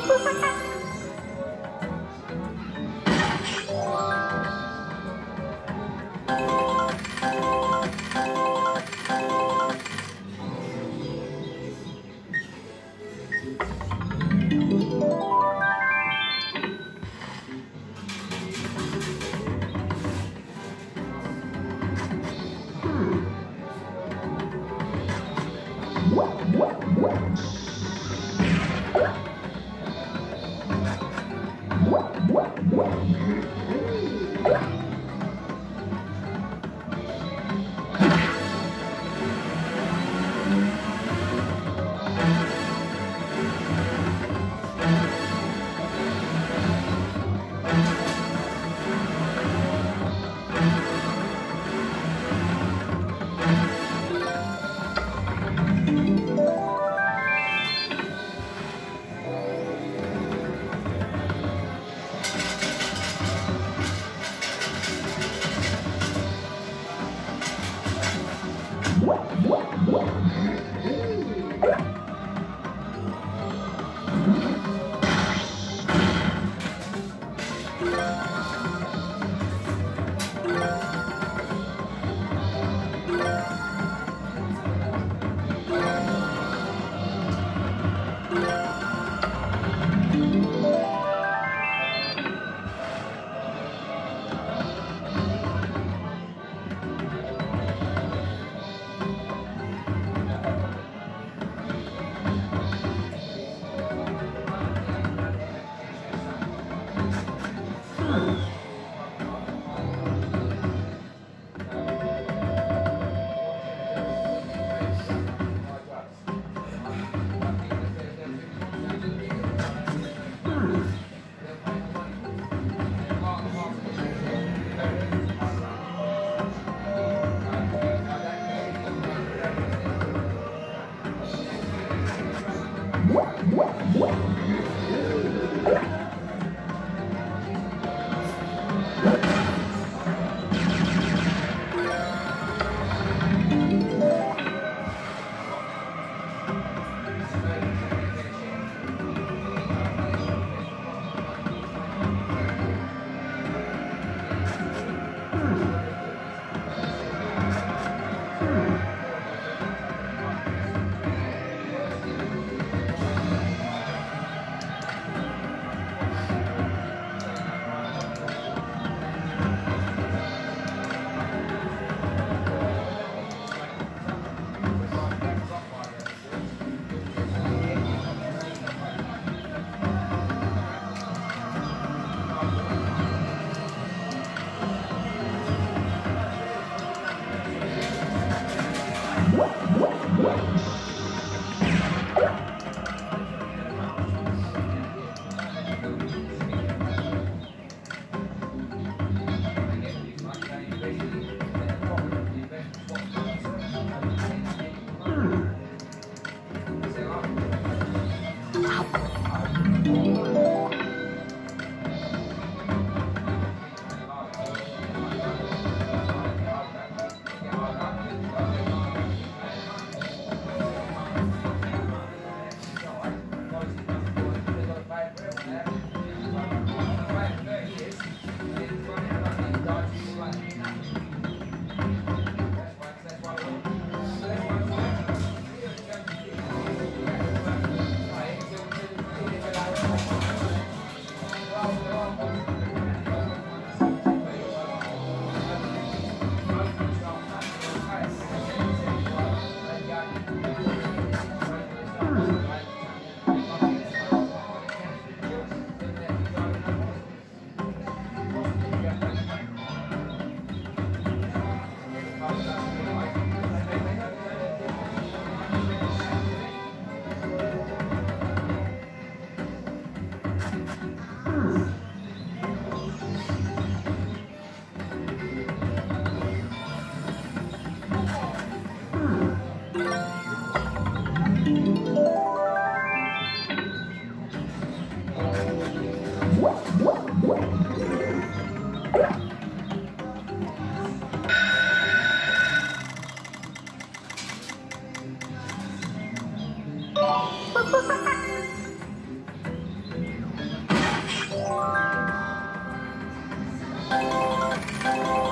Ha ha ha! Música